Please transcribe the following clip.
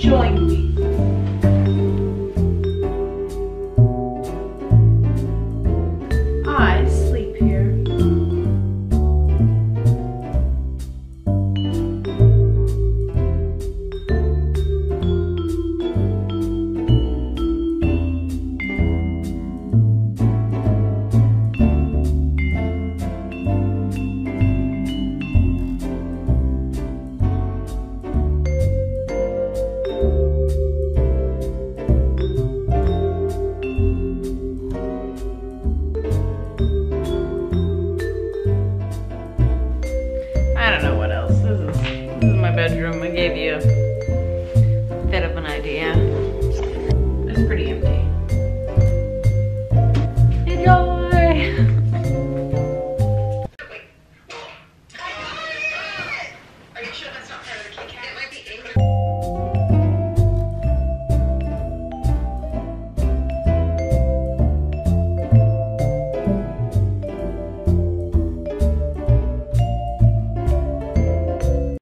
join me. bedroom. I gave you